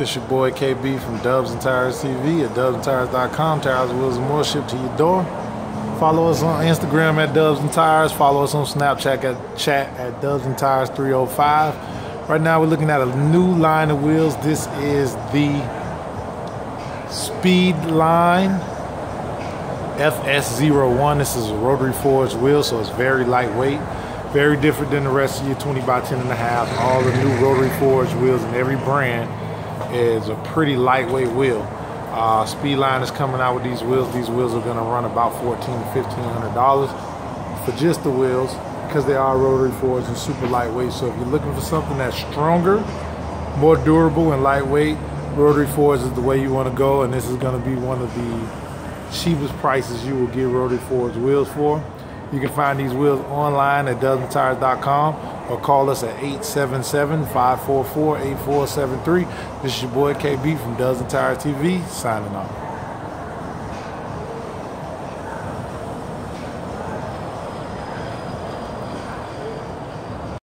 This your boy KB from Dubs and Tires TV at dubsandtires.com. Tires, wheels, and more shipped to your door. Follow us on Instagram at Dubs and Tires. Follow us on Snapchat at chat at Dubs and Tires 305. Right now we're looking at a new line of wheels. This is the Speed Line FS01. This is a rotary forged wheel, so it's very lightweight. Very different than the rest of your 20 by 10 and a half. All the new rotary forged wheels in every brand is a pretty lightweight wheel. Uh, Speedline is coming out with these wheels. These wheels are going to run about 14 to 1500 dollars for just the wheels because they are rotary forged and super lightweight. So if you're looking for something that's stronger, more durable, and lightweight, rotary forged is the way you want to go. And this is going to be one of the cheapest prices you will get rotary forged wheels for. You can find these wheels online at dubsandtires.com or call us at 877-544-8473. This is your boy KB from Dubs and Tires TV signing off.